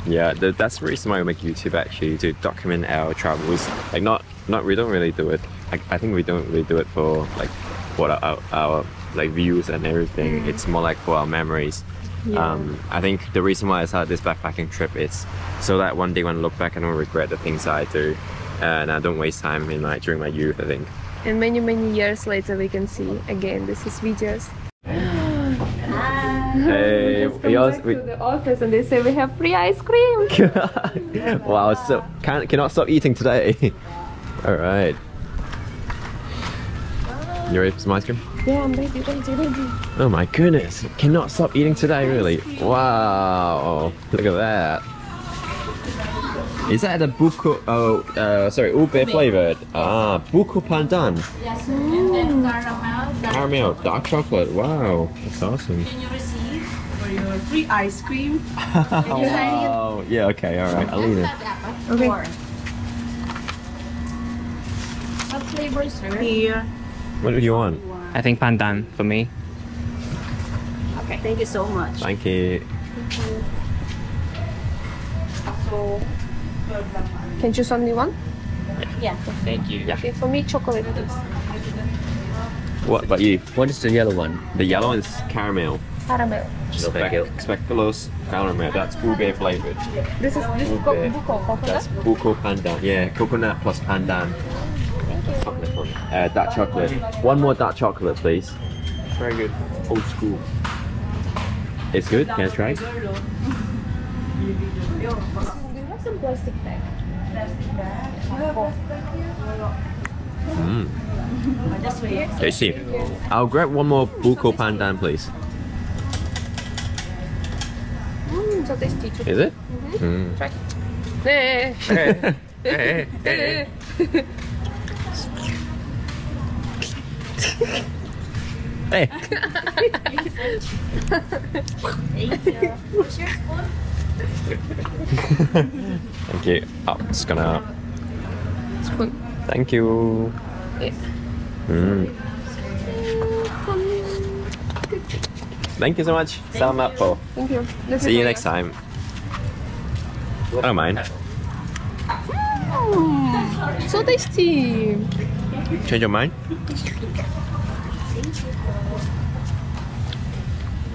Yeah, th- that's the reason why we make YouTube actually to document our travels. Like not, not we don't really do it. I, I think we don't really do it for like what our, our like views and everything. It's more like for our memories. Um, I think the reason why I started this backpacking trip is so that one day when I look back, I don't regret the things I do, and I don't waste time in like during my youth. I think. And many, many years later, we can see again. This is videos. Hey, Just come we also, back we, to the office and they say we have free ice cream. wow, so can cannot stop eating today. All right. You ready for some ice cream? yeah, I'm ready, ready, ready. Oh my goodness, cannot stop eating today, really. Wow, look at that. Is that the buko? Oh, uh, sorry, ube flavored. Ah, buko pandan. Yes, and then caramel. That Caramel, dark chocolate. Wow, that's awesome. can you receive for your free ice cream. wow. Yeah. Okay. All right. I'll eat it. Okay. What flavor, sir? Here. What do you want? I think pandan for me. Okay. Thank you so much. Thank you. So, Can you choose only one? yeah. Thank you. Okay, for me, chocolate, please. What about you? What is the yellow one? The yellow one is caramel. Caramel. Spec- Speculoos caramel. That's ube flavored. This is this is Ube. co- buko That's buko pandan. Yeah, coconut plus pandan. Thank you. Uh, dark chocolate. One more dark chocolate, please. Very good. Old school. It's good. Can I try? Do you have some plastic bag? Mm. Just wait. Tasty. I'll grab one more buko pandan, please. Mmm, so tasty. Is it? Mm. Try. Eh. Hey, hey, hey. Hey. Thank you. Where's your? Thank you. Oh, it's gonna. Spoon. Thank you. Yes. Mm. Thank you so much. Salamat po. Thank you. This See you next time. I don't mind. Mm, so tasty. Change your mind?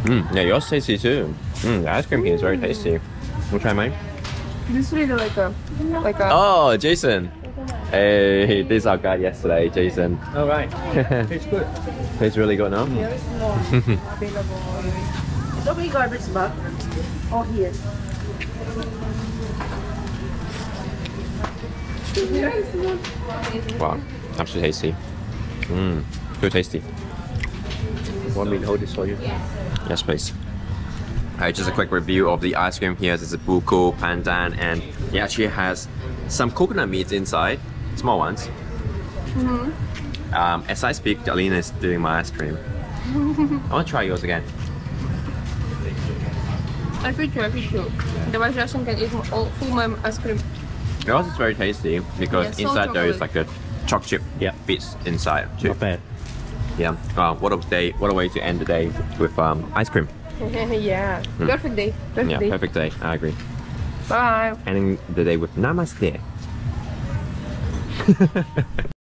Mm, yeah, yours tasty too. Mm, the ice cream here is very tasty. We'll try mine. This is really like a like a. Oh, Jason. Hey, this is our guy yesterday, Jason. All right. Tastes good. Tastes really good, no? It's okay, garbage bag. Oh, here. Wow, absolutely tasty. Mmm, good tasty. Want me to hold this for you? Yes, please. Alright, just a quick review of the ice cream here. This is buko pandan, and it actually has some coconut meats inside, small ones. Um, as I speak, Alina is doing my ice cream. I want to try yours again. I feel you, I feel you. The Russian can eat all full my ice cream. Yours is very tasty because Yeah, so inside there is chocolate. like a choc chip Yeah. bits inside too. Not bad. Yeah. Wow, what a day! What a way to end the day with um, ice cream. yeah. Perfect day. Perfect Yeah, day. perfect day. I agree. Bye. Ending the day with namaste.